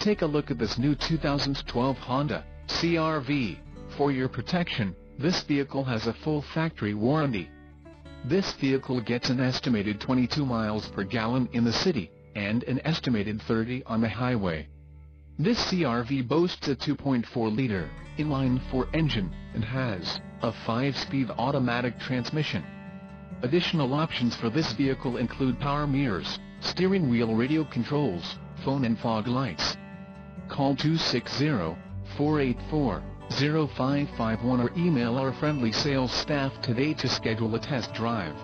Take a look at this new 2012 Honda CRV. For your protection, this vehicle has a full factory warranty. This vehicle gets an estimated 22 miles per gallon in the city, and an estimated 30 on the highway. This CRV boasts a 2.4-liter, inline-four engine, and has a 5-speed automatic transmission. Additional options for this vehicle include power mirrors, steering wheel radio controls, phone and fog lights. Call 260-484-0551 or email our friendly sales staff today to schedule a test drive.